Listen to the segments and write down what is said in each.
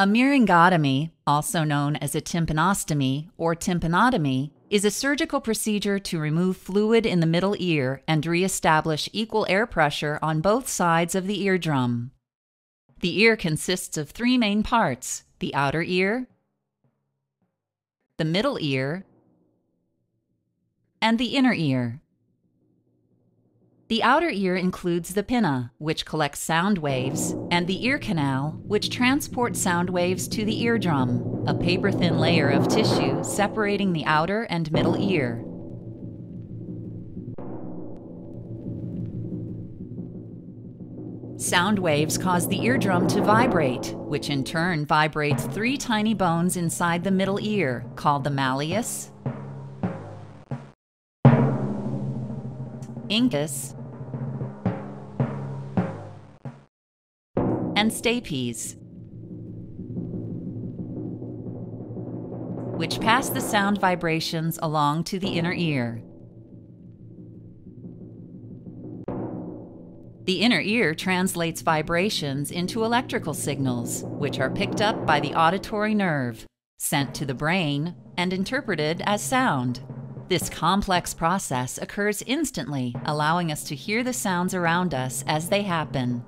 A myringotomy, also known as a tympanostomy or tympanotomy, is a surgical procedure to remove fluid in the middle ear and reestablish equal air pressure on both sides of the eardrum. The ear consists of three main parts the outer ear, the middle ear, and the inner ear. The outer ear includes the pinna, which collects sound waves, and the ear canal, which transports sound waves to the eardrum, a paper thin layer of tissue separating the outer and middle ear. Sound waves cause the eardrum to vibrate, which in turn vibrates three tiny bones inside the middle ear called the malleus, incus, and stapes, which pass the sound vibrations along to the inner ear. The inner ear translates vibrations into electrical signals, which are picked up by the auditory nerve, sent to the brain, and interpreted as sound. This complex process occurs instantly, allowing us to hear the sounds around us as they happen.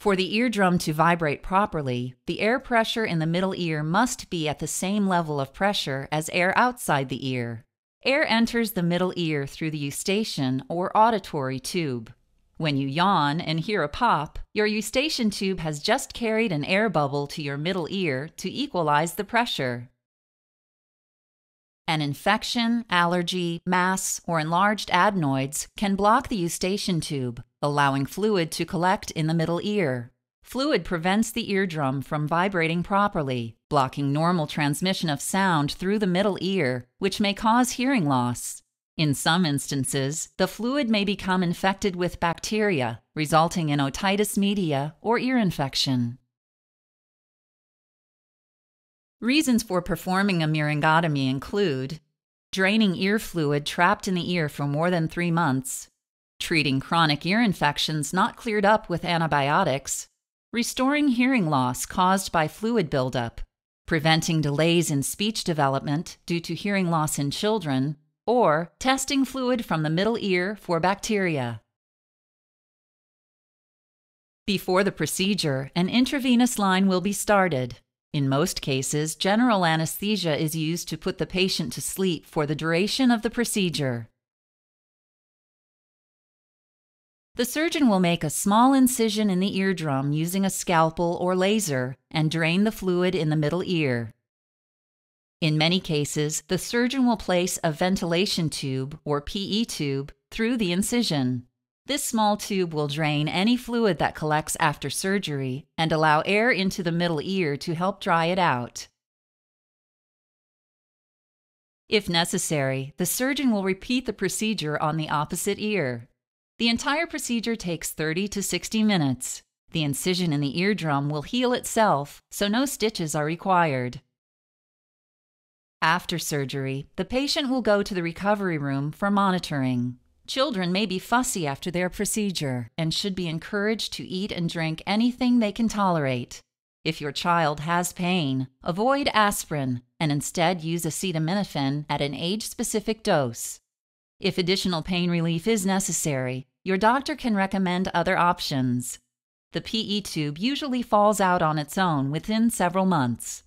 For the eardrum to vibrate properly, the air pressure in the middle ear must be at the same level of pressure as air outside the ear. Air enters the middle ear through the eustachian or auditory tube. When you yawn and hear a pop, your eustachian tube has just carried an air bubble to your middle ear to equalize the pressure. An infection, allergy, mass, or enlarged adenoids can block the eustachian tube, allowing fluid to collect in the middle ear. Fluid prevents the eardrum from vibrating properly, blocking normal transmission of sound through the middle ear, which may cause hearing loss. In some instances, the fluid may become infected with bacteria, resulting in otitis media or ear infection. Reasons for performing a myringotomy include draining ear fluid trapped in the ear for more than three months, treating chronic ear infections not cleared up with antibiotics, restoring hearing loss caused by fluid buildup, preventing delays in speech development due to hearing loss in children, or testing fluid from the middle ear for bacteria. Before the procedure, an intravenous line will be started. In most cases, general anesthesia is used to put the patient to sleep for the duration of the procedure. The surgeon will make a small incision in the eardrum using a scalpel or laser and drain the fluid in the middle ear. In many cases, the surgeon will place a ventilation tube or PE tube through the incision. This small tube will drain any fluid that collects after surgery and allow air into the middle ear to help dry it out. If necessary, the surgeon will repeat the procedure on the opposite ear. The entire procedure takes 30 to 60 minutes. The incision in the eardrum will heal itself, so no stitches are required. After surgery, the patient will go to the recovery room for monitoring. Children may be fussy after their procedure and should be encouraged to eat and drink anything they can tolerate. If your child has pain, avoid aspirin and instead use acetaminophen at an age specific dose. If additional pain relief is necessary, your doctor can recommend other options. The PE tube usually falls out on its own within several months.